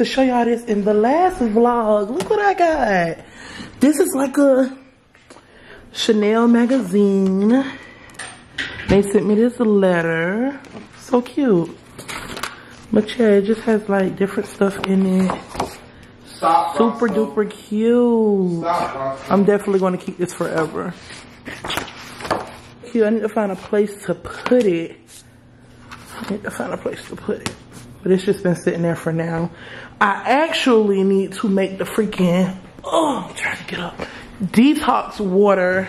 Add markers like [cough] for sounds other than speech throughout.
to show y'all this in the last vlog. Look what I got. This is like a Chanel magazine. They sent me this letter. So cute. But yeah, it just has like different stuff in it. Stop, Super duper cute. Stop, I'm definitely going to keep this forever. Cute. I need to find a place to put it. I need to find a place to put it. But it's just been sitting there for now. I actually need to make the freaking, oh, I'm trying to get up. Detox water.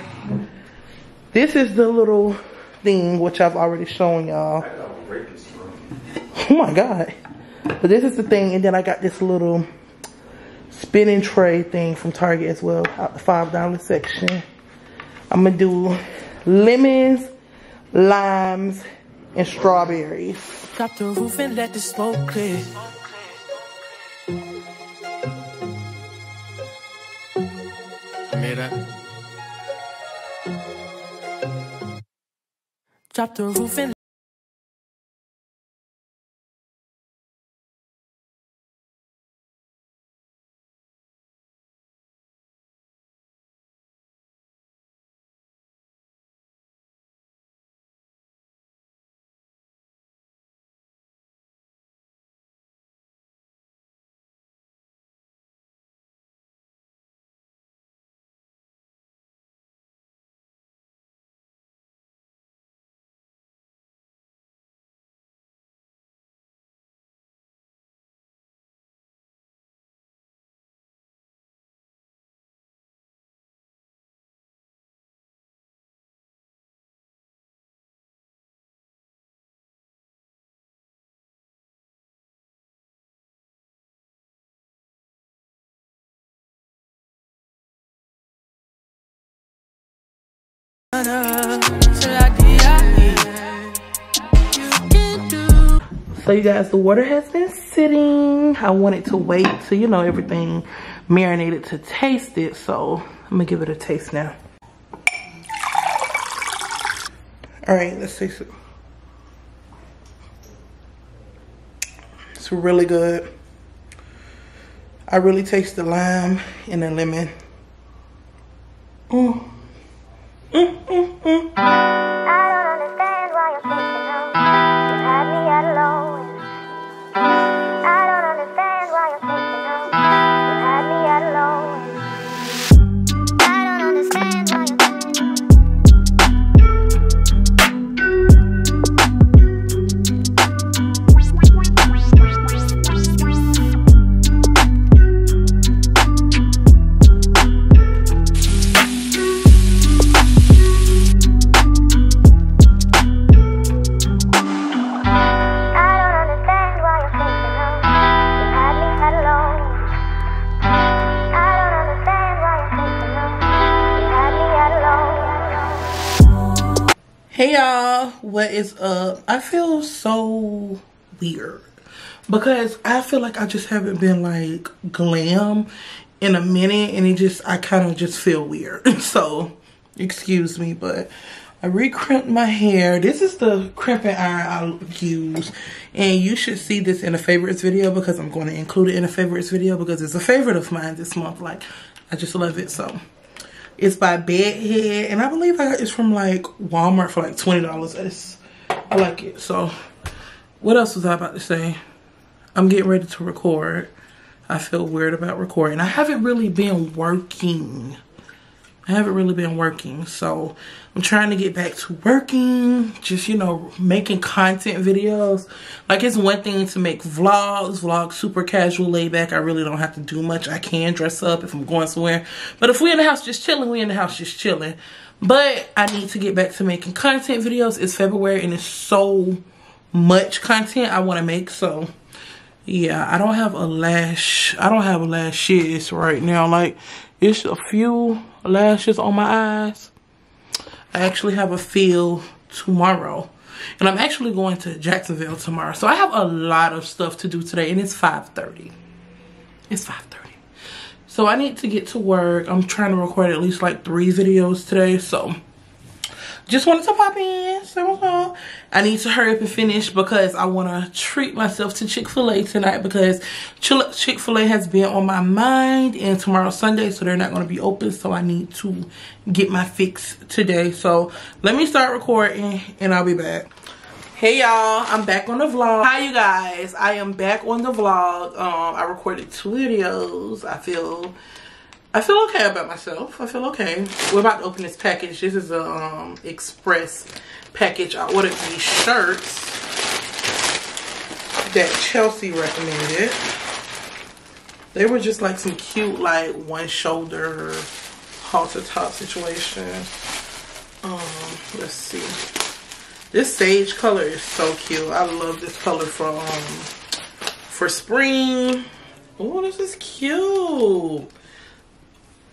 This is the little thing, which I've already shown y'all. Oh my God. But this is the thing. And then I got this little spinning tray thing from Target as well. Out the $5 section. I'm going to do lemons, limes, and strawberries. Drop the roof and let the smoke clear. Mira. Drop the roof and So you guys, the water has been sitting. I wanted to wait till, you know, everything marinated to taste it. So I'm gonna give it a taste now. All right, let's taste it. It's really good. I really taste the lime and the lemon. Mm. Mm, mm, mm. Is up? I feel so weird because I feel like I just haven't been like glam in a minute and it just, I kind of just feel weird. [laughs] So, excuse me, but I re-crimped my hair. This is the crimping iron I use. And you should see this in a favorites video because I'm going to include it in a favorites video because it's a favorite of mine this month. Like, I just love it. So, it's by Bedhead. And I believe I this from like Walmart for like $20. It's, I like it. So what else was I about to say? I'm getting ready to record. I feel weird about recording. I haven't really been working. I haven't really been working. So I'm trying to get back to working. Just, you know, making content videos. Like it's one thing to make vlogs. Vlogs super casual, laid back. I really don't have to do much. I can dress up if I'm going somewhere. But if we're in the house just chilling, we in the house just chilling. But I need to get back to making content videos. It's February and it's so much content I want to make. So yeah, I don't have a lash. I don't have a lashes right now. Like it's a few lashes on my eyes. I actually have a feel tomorrow. And I'm actually going to Jacksonville tomorrow. So I have a lot of stuff to do today. And it's 5.30. It's 5.30. So I need to get to work. I'm trying to record at least like three videos today. So just wanted to pop in. So I need to hurry up and finish because I want to treat myself to Chick-fil-A tonight because Chick-fil-A has been on my mind and tomorrow's Sunday so they're not going to be open so I need to get my fix today. So let me start recording and I'll be back. Hey y'all, I'm back on the vlog. Hi you guys, I am back on the vlog. Um, I recorded two videos. I feel I feel okay about myself. I feel okay. We're about to open this package. This is a um, express package. I ordered these shirts that Chelsea recommended. They were just like some cute like one shoulder halter top situation. Um, let's see. This sage color is so cute. I love this color for um for spring. Oh, this is cute.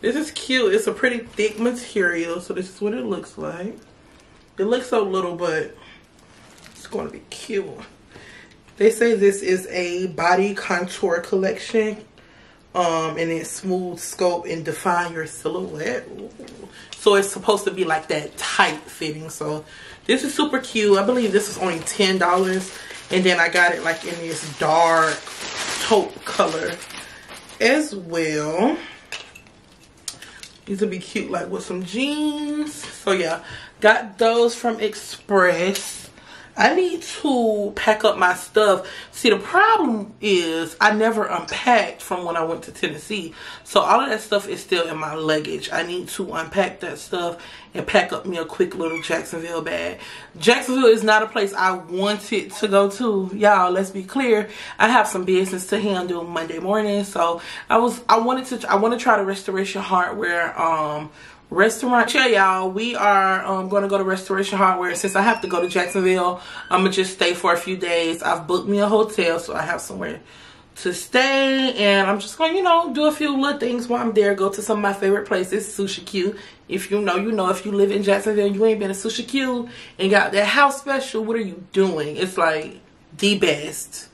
This is cute. It's a pretty thick material. So this is what it looks like. It looks so little, but it's going to be cute. They say this is a body contour collection. Um, and it smooth scope and define your silhouette. Ooh. So it's supposed to be like that tight fitting. So this is super cute. I believe this is only $10. And then I got it like in this dark taupe color as well. These would be cute like with some jeans. So yeah, got those from Express. I need to pack up my stuff. See, the problem is I never unpacked from when I went to Tennessee. So all of that stuff is still in my luggage. I need to unpack that stuff and pack up me a quick little Jacksonville bag. Jacksonville is not a place I wanted to go to. Y'all, let's be clear. I have some business to handle Monday morning. So I was, I wanted to, I want to try the Restoration Hardware, um, restaurant yeah y'all. We are um, going to go to restoration hardware. Since i have to go to jacksonville i'm gonna just stay for a few days. I've booked me a hotel so i have somewhere to stay. And i'm just gonna you know do a few little things while i'm there. Go to some of my favorite places sushi q. If you know you know if you live in jacksonville you ain't been to sushi q and got that house special what are you doing? It's like the best.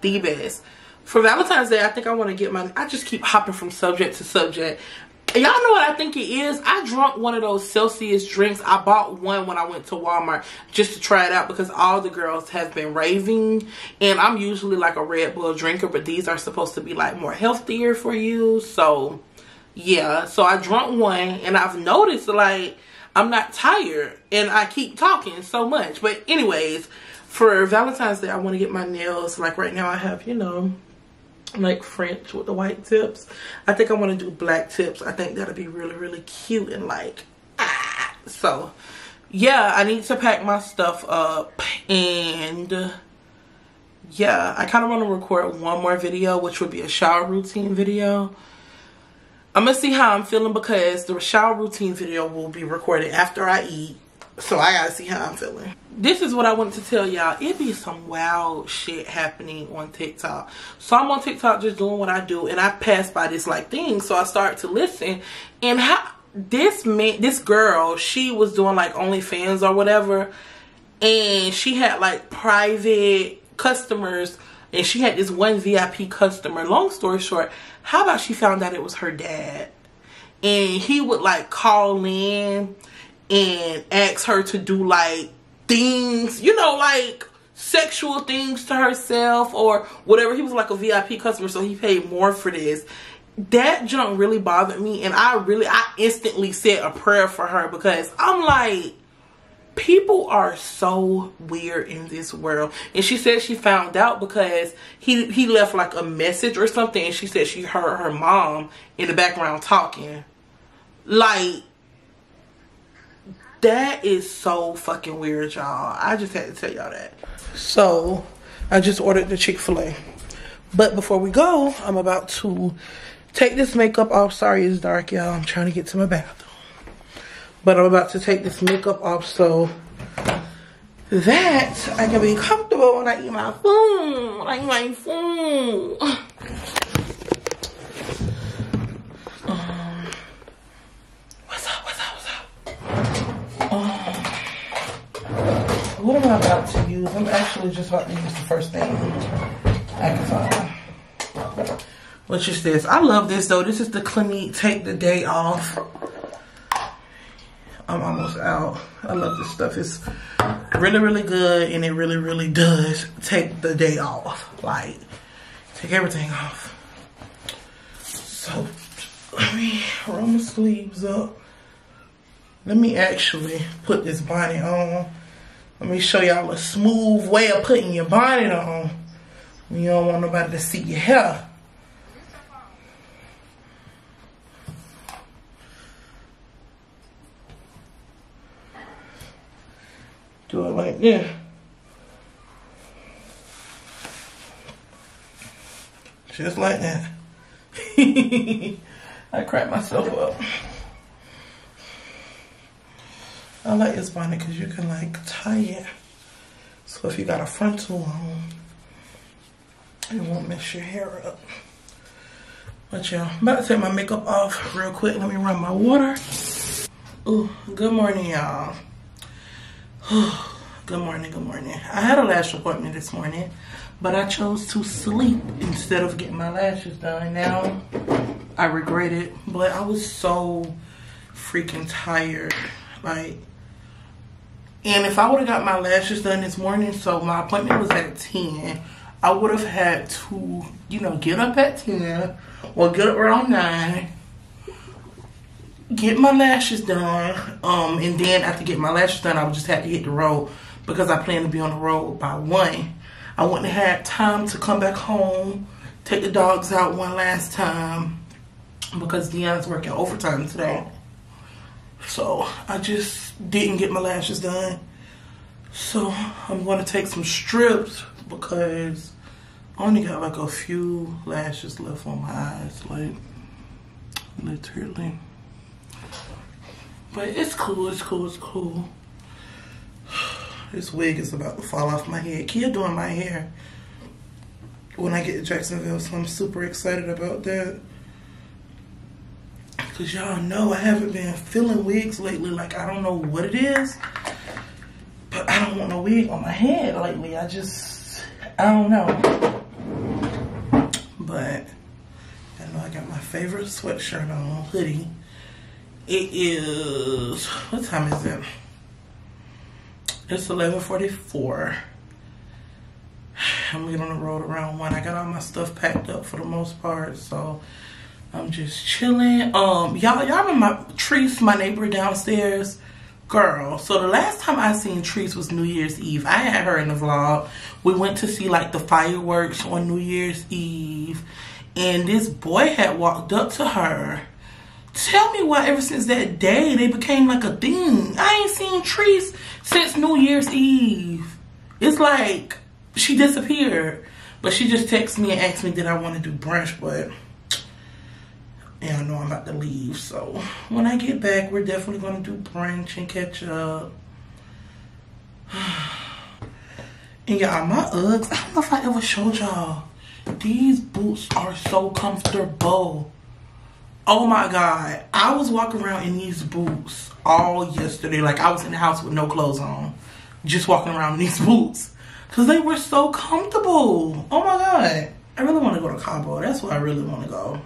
The best. For Valentine's Day, I think I want to get my, I just keep hopping from subject to subject y'all know what I think it is? I drunk one of those Celsius drinks. I bought one when I went to Walmart just to try it out because all the girls have been raving. And I'm usually like a Red Bull drinker, but these are supposed to be like more healthier for you. So yeah, so I drunk one and I've noticed like I'm not tired and I keep talking so much. But anyways, for Valentine's Day, I want to get my nails. Like right now I have, you know, like French with the white tips. I think I want to do black tips. I think that'll be really, really cute and like, ah. So, yeah, I need to pack my stuff up and yeah, I kind of want to record one more video, which would be a shower routine video. I'm going to see how I'm feeling because the shower routine video will be recorded after I eat. So I got to see how I'm feeling this is what I wanted to tell y'all. It be some wild shit happening on TikTok. So I'm on TikTok just doing what I do and I pass by this like thing. So I start to listen and how this man, this girl, she was doing like OnlyFans or whatever. And she had like private customers and she had this one VIP customer. Long story short, how about she found out it was her dad? And he would like call in and ask her to do like things, you know, like sexual things to herself or whatever. He was like a VIP customer, so he paid more for this. That junk really bothered me, and I really, I instantly said a prayer for her because I'm like, people are so weird in this world. And she said she found out because he he left like a message or something, and she said she heard her mom in the background talking. Like that is so fucking weird, y'all. I just had to tell y'all that. So, I just ordered the Chick-fil-A. But before we go, I'm about to take this makeup off. Sorry it's dark, y'all. I'm trying to get to my bathroom. But I'm about to take this makeup off so that I can be comfortable when I eat my food. When I eat my food. What am I about to use? I'm actually just about to use the first thing I can find. Which is this. I love this though. This is the Clinique Take the Day Off I'm almost out. I love this stuff. It's really, really good and it really, really does take the day off. Like, take everything off. So, let me roll my sleeves up. Let me actually put this bonnet on. Let me show y'all a smooth way of putting your bonnet on. You don't want nobody to see your hair. Do it like this. Just like that. [laughs] I cracked myself up. I like this bonnet because you can like tie it. So if you got a frontal on, it won't mess your hair up. But yeah, I'm about to take my makeup off real quick. Let me run my water. Ooh, good morning, y'all. [sighs] good morning, good morning. I had a lash appointment this morning, but I chose to sleep instead of getting my lashes done. Now, I regret it, but I was so freaking tired. Like, and if I would have got my lashes done this morning, so my appointment was at 10, I would have had to, you know, get up at 10 or get up around 9, get my lashes done, um, and then after getting my lashes done, I would just have to hit the road because I plan to be on the road by 1. I wouldn't have had time to come back home, take the dogs out one last time because Deion's working overtime today. So I just didn't get my lashes done. So I'm going to take some strips because I only got like a few lashes left on my eyes. Like, literally. But it's cool, it's cool, it's cool. [sighs] This wig is about to fall off my head. Kia doing my hair when I get to Jacksonville, so I'm super excited about that. Cause y'all know I haven't been feeling wigs lately. Like I don't know what it is, but I don't want no wig on my head lately. I just, I don't know. But I know I got my favorite sweatshirt on, hoodie. It is, what time is it? It's 11.44. [sighs] I'm getting on the road around 1. I got all my stuff packed up for the most part, so I'm just chilling. Um, y'all, y'all remember my Treese, my neighbor downstairs? Girl, so the last time I seen Treese was New Year's Eve. I had her in the vlog. We went to see like the fireworks on New Year's Eve. And this boy had walked up to her. Tell me why ever since that day they became like a thing. I ain't seen Treese since New Year's Eve. It's like she disappeared. But she just texted me and asked me did I want to do brunch, but and I know I'm about to leave. So when I get back, we're definitely going to do brunch and catch up. [sighs] And y'all, my Uggs, I don't know if I ever showed y'all. These boots are so comfortable. Oh my God. I was walking around in these boots all yesterday. Like I was in the house with no clothes on. Just walking around in these [laughs] boots. Because they were so comfortable. Oh my God. I really want to go to Cabo. That's where I really want to go.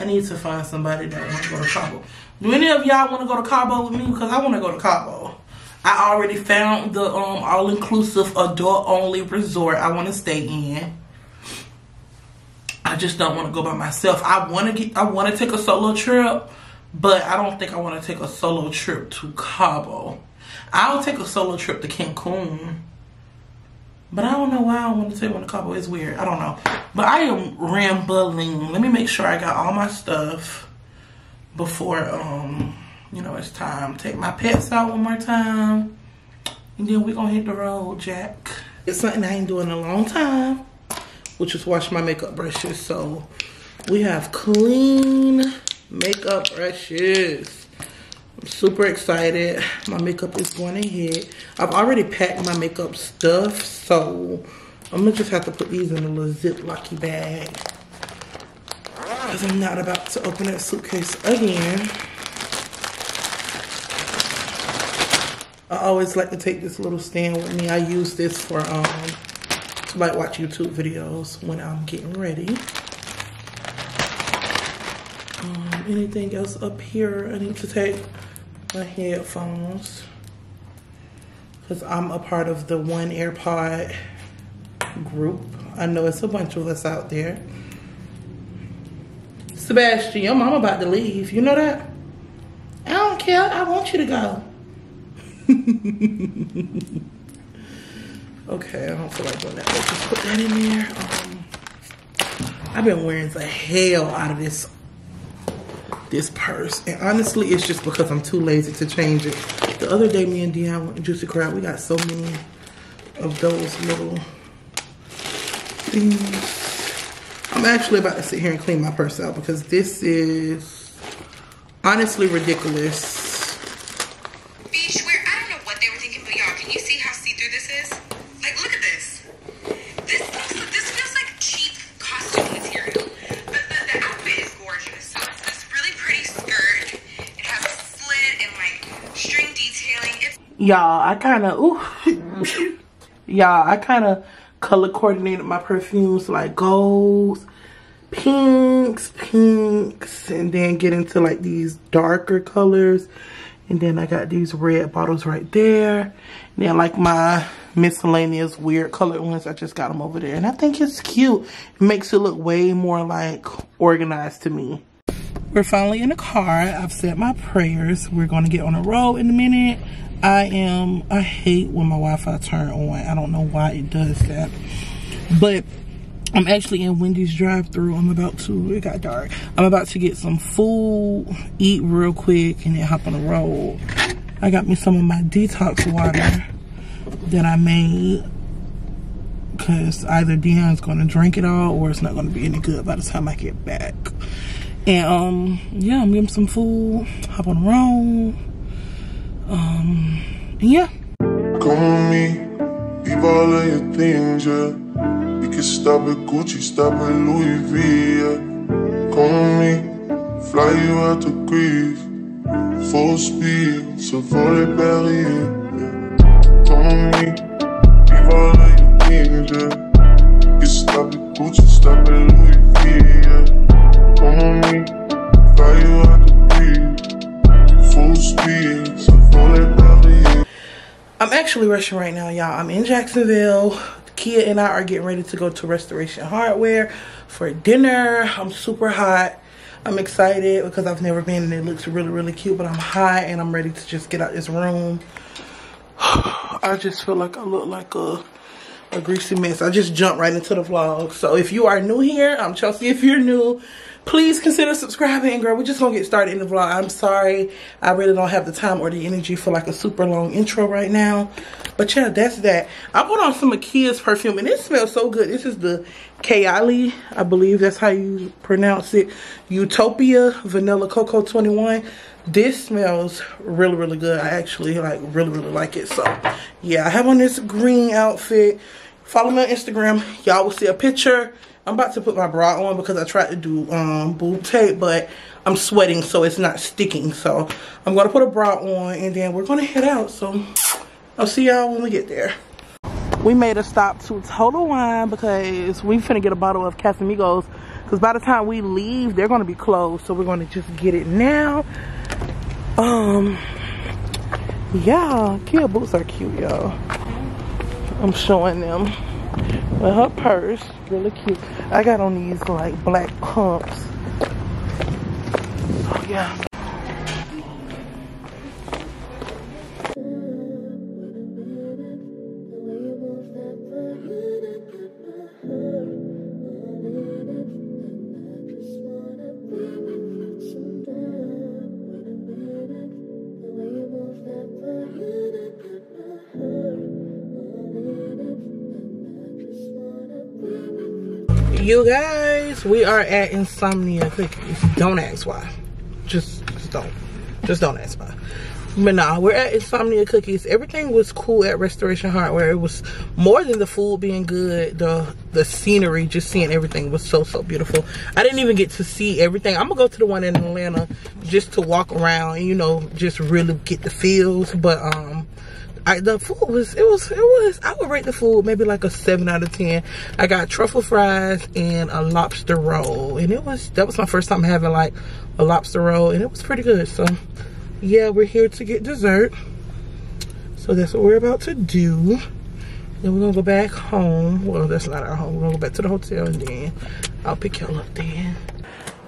I need to find somebody that want to go to Cabo. Do any of y'all want to go to Cabo with me? Because I want to go to Cabo. I already found the um, all-inclusive adult-only resort I want to stay in. I just don't want to go by myself. I want to get. I want to take a solo trip, but I don't think I want to take a solo trip to Cabo. I'll take a solo trip to Cancun. But I don't know why I want to take one to couple. It's weird. I don't know. But I am rambling. Let me make sure I got all my stuff before, um, you know, it's time. Take my pets out one more time. And then we're going to hit the road, Jack. It's something I ain't doing in a long time, which is wash my makeup brushes. So we have clean makeup brushes. I'm super excited. My makeup is going hit. I've already packed my makeup stuff, so I'm gonna just have to put these in a little ziplocky bag. Because I'm not about to open that suitcase again. I always like to take this little stand with me. I use this for um to like watch YouTube videos when I'm getting ready. Um, anything else up here? I need to take my headphones because I'm a part of the One AirPod group. I know it's a bunch of us out there. Sebastian, your mom about to leave. You know that? I don't care. I want you to go. [laughs] okay, I don't feel like doing that. Let's just put that in there. Um, I've been wearing the hell out of this this purse. And honestly, it's just because I'm too lazy to change it. The other day, me and Dion went to Juicy Crab. We got so many of those little things. I'm actually about to sit here and clean my purse out because this is honestly ridiculous. Y'all, I kind of, ooh. Mm-hmm. [laughs] Y'all, I kind of color coordinated my perfumes like golds, pinks, pinks, and then get into like these darker colors. And then I got these red bottles right there. And then like my miscellaneous weird colored ones, I just got them over there. And I think it's cute. It makes it look way more like organized to me. We're finally in the car. I've said my prayers. We're going to get on the road in a minute. I am, I hate when my Wi-Fi turn on. I don't know why it does that. But I'm actually in Wendy's drive through I'm about to, it got dark. I'm about to get some food, eat real quick, and then hop on the road. I got me some of my detox water that I made because either Dion's going to drink it all or it's not going to be any good by the time I get back. And um, yeah, I'm getting some food, hop on the road. Um, yeah. Come me, leave all of your things, yeah. We can stop at Gucci, stop at Louis V, yeah. Come me, fly you out to Greece, full speed, Safari Paris, yeah. Come me, leave all of your things, yeah. We can stop at Gucci, stop at Louis V, yeah. Come with me, you full speed, Safari Paris, yeah. I'm actually rushing right now, y'all. I'm in Jacksonville. Kia and I are getting ready to go to Restoration Hardware for dinner. I'm super hot. I'm excited because I've never been and it looks really, really cute. But I'm hot and I'm ready to just get out of this room. [sighs] I just feel like I look like a, a greasy mess. I just jumped right into the vlog. So if you are new here, I'm Chelsie. If you're new, please consider subscribing. Girl, we're just gonna get started in the vlog. I'm sorry. I really don't have the time or the energy for like a super long intro right now. But yeah, that's that. I put on some of Kia's perfume and it smells so good. This is the Kayali. I believe that's how you pronounce it. Utopia Vanilla Coco 21 this smells really really good i actually like really really like it so yeah i have on this green outfit follow me on instagram y'all will see a picture i'm about to put my bra on because i tried to do um boob tape but i'm sweating so it's not sticking. So i'm gonna put a bra on and then we're gonna head out. So i'll see y'all when we get there. We made a stop to total wine because we finna get a bottle of casamigos because by the time we leave they're gonna be closed. So we're gonna just get it now. Um, yeah, Kia boots are cute, y'all. I'm showing them. With her purse, really cute. I got on these like black pumps. Oh yeah. You guys, we are at Insomnia Cookies. Don't ask why. Just, just don't. Just don't ask why. But nah, we're at Insomnia Cookies. Everything was cool at Restoration Hardware. It was more than the food being good. The the scenery, just seeing everything was so, so beautiful. I didn't even get to see everything. I'm going to go to the one in Atlanta just to walk around and, you know, just really get the feels. But um, I, the food was it was it was I would rate the food maybe like a seven out of ten. I got truffle fries and a lobster roll, and it was that was my first time having like a lobster roll, and it was pretty good. So yeah, we're here to get dessert. So that's what we're about to do. Then we're gonna go back home. Well, that's not our home. We're gonna go back to the hotel and then I'll pick y'all up then.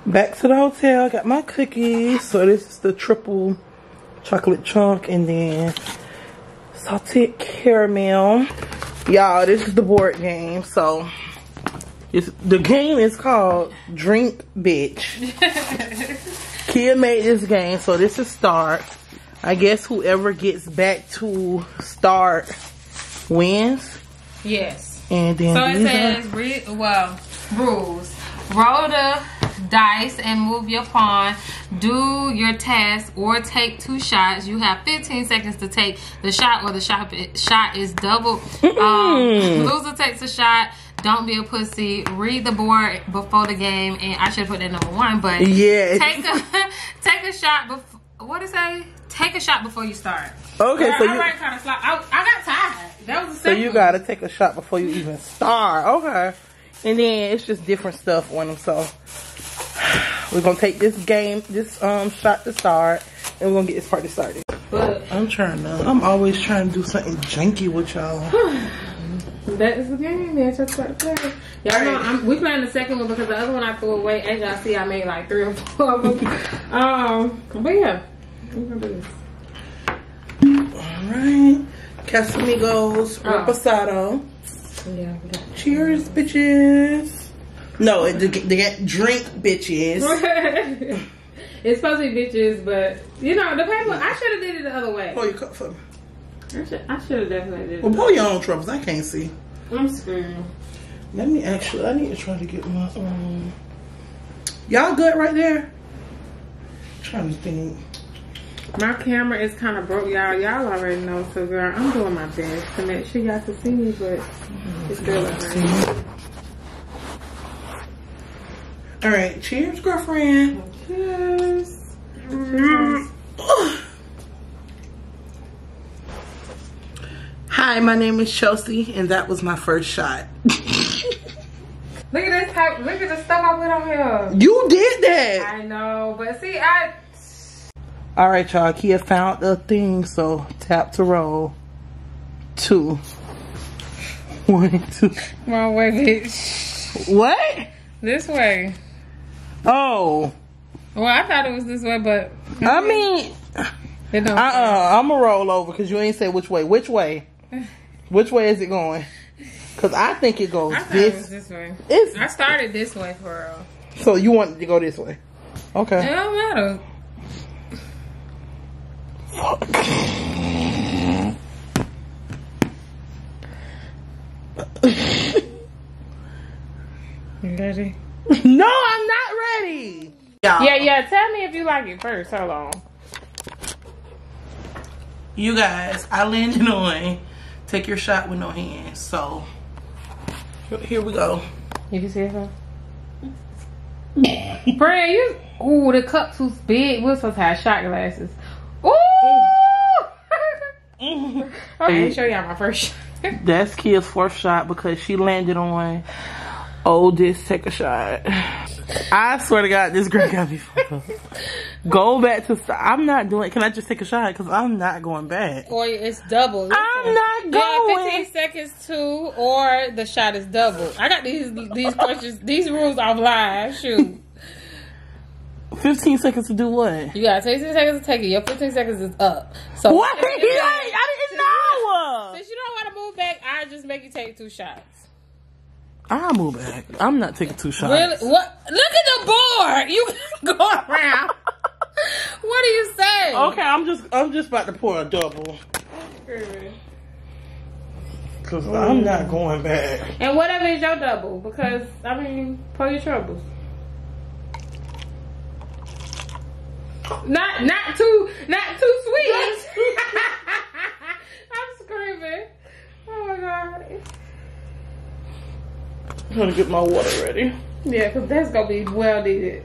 Back to the hotel. I got my cookies. So this is the triple chocolate chunk and then salted caramel. Y'all, this is the board game. So it's, the game is called Drink Bitch. [laughs] Kia made this game, so this is start. I guess whoever gets back to start wins. Yes. And then So it says, are- well, rules. Roll the dice and move your pawn. Do your task or take two shots. You have 15 seconds to take the shot or the shot, shot is doubled. Um, loser takes a shot. Don't be a pussy. Read the board before the game. And I should put that number one, but Yeah. take a [laughs] take a shot before. What it say? Take a shot before you start. Okay, I, so I you kind of slide. I, I got tired. That was the so you gotta take a shot before you even start. Okay. And then it's just different stuff on them. So [sighs] we're gonna take this game, this um shot to start, and we're gonna get this party started. But I'm trying to. I'm always trying to do something janky with y'all. [sighs] that is the game. Man, just like that. Y'all know I'm, we playing the second one because the other one I threw away. As y'all see, I made like three or four of them. [laughs] um, but yeah, we're gonna do this. All right. Casamigos, Oh. reposado. Yeah, we got. Cheers, bitches. No, they get, drink, bitches. [laughs] it's supposed to be bitches, but you know the paper. I should have did it the other way. Pour your cup for me. I should. Have definitely did Well, pour your own troubles. I can't see. I'm screwed. Let me actually. I need to try to get my um. Y'all good right there? trying to think. My camera is kind of broke, y'all. Y'all already know, so girl, I'm doing my best to make sure y'all can see me, but it's still nice. All right. Cheers, girlfriend. Cheers. Hi, my name is Chelsie, and that was my first shot. [laughs] Look at this type. Look at the stuff I put on here. you did that. I know, but see, I. All right, y'all. Kia found the thing, so tap to roll. Two. [laughs] One, two. Wrong way, bitch. What? This way. Oh, Well, I thought it was this way, but I mean, it don't. uh-uh. I'm gonna roll over because you ain't say which way. Which way? [sighs] Which way is it going? Because I think it goes I thought it was this. this way. It's, I started this way for real. so you want to go this way? Okay. It don't matter. You ready? [laughs] no, I'm not ready. Y'all, Yeah, yeah. Tell me if you like it first. Hold on. you guys, I landed [laughs] on take your shot with no hands. So here we go. You can see it, huh? Brand, you. Ooh, the cup too big. We're supposed to have shot glasses. Ooh. [laughs] okay, let me show y'all my first shot. That's Kia's fourth shot because she landed on oldest take a shot. I swear to God, this girl got me. Go back to. I'm not doing. Can I just take a shot? Because I'm not going back. or it's double. Listen. I'm not going. 15 seconds too, or the shot is double. I got these these questions, these rules offline. Shoot, 15 seconds to do what? you got 15 seconds to take it. Your 15 seconds is up. So What? [laughs] [laughs] I didn't know. Since you don't want to move back, I just make you take two shots. I'll move back. I'm not taking two shots. Really? What? Look at the board. You can [laughs] go around. what do you say? Okay, I'm just I'm just about to pour a double because I'm mm. not going back. And whatever is your double, because I mean, pour your troubles. Not not too not too sweet. [laughs] [laughs] I'm screaming. Oh my god. I'm gonna get my water ready. Yeah, because that's gonna be well needed.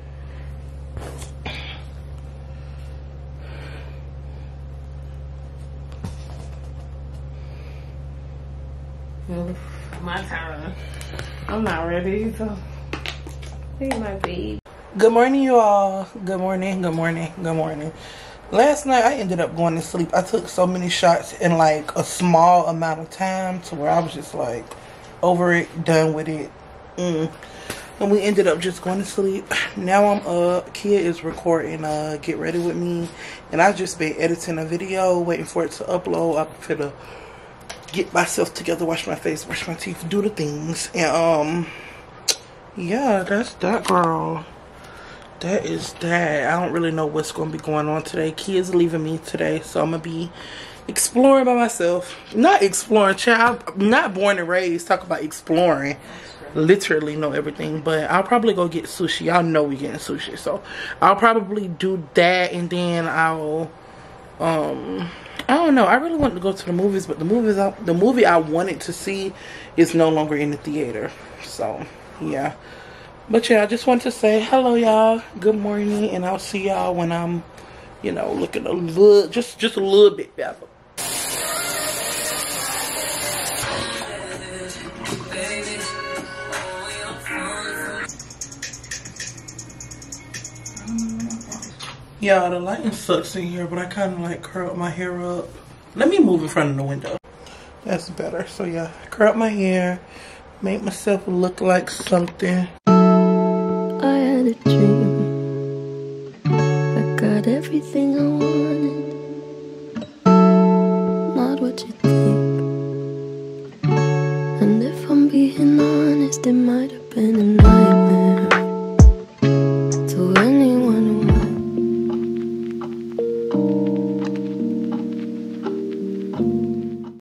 My turn. I'm not ready, so be my baby. Good morning, you all. Good morning, good morning, good morning. Last night I ended up going to sleep. I took so many shots in like a small amount of time to where I was just like over it, done with it. Mm. And we ended up just going to sleep. Now I'm up. Kia is recording uh Get Ready With Me. And I just been editing a video, waiting for it to upload. I'm finna get myself together, wash my face, brush my teeth, do the things. And um yeah, that's that girl that is that. I don't really know what's going to be going on today. Kia's leaving me today, so I'm going to be exploring by myself. Not exploring, child. Not born and raised. Talk about exploring. Literally know everything, but I'll probably go get sushi. Y'all know we getting sushi, so I'll probably do that, and then I'll, um, I don't know. I really wanted to go to the movies, but the movies, I, the movie I wanted to see, is no longer in the theater. So yeah. But yeah, I just want to say hello, y'all. Good morning, and I'll see y'all when I'm, you know, looking a little, just just a little bit better. Yeah, the lighting sucks in here, but I kind of like curl my hair up. Let me move in front of the window. That's better. So yeah, curl my hair, make myself look like something. I had a dream. I got everything I